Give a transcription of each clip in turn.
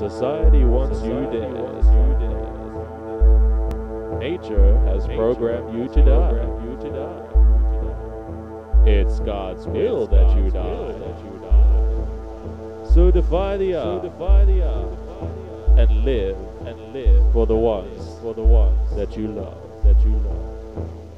Society wants you dead. Nature has programmed you to die. It's God's will that you die. So defy the odds and live and live for the ones for the ones that you love that you love.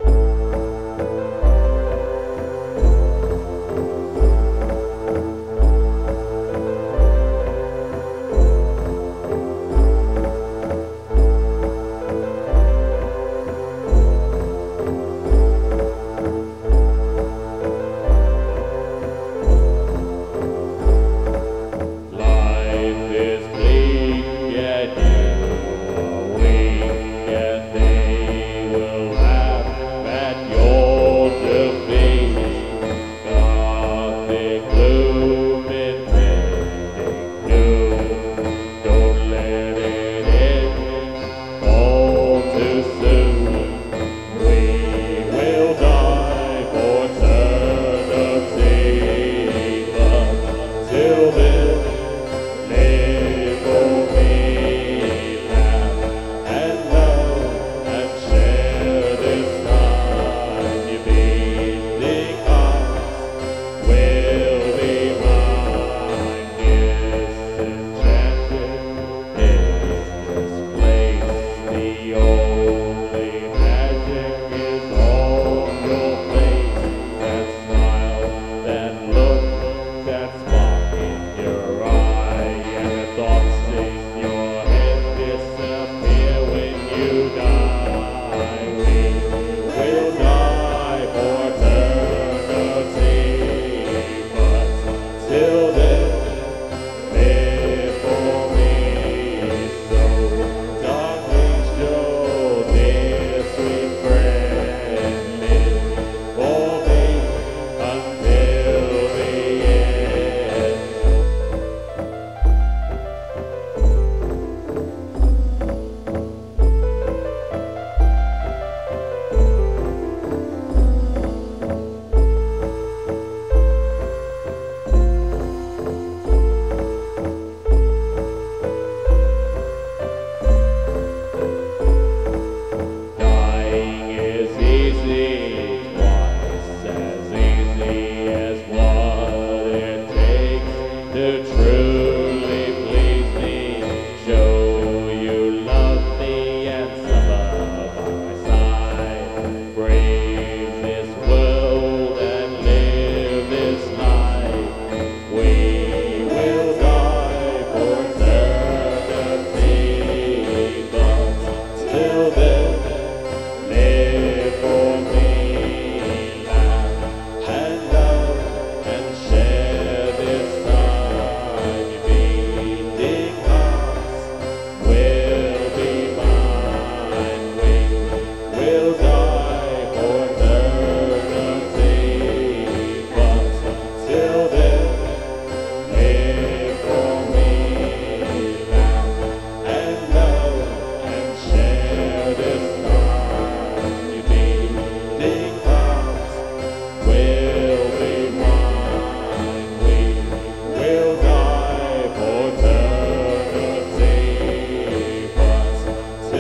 their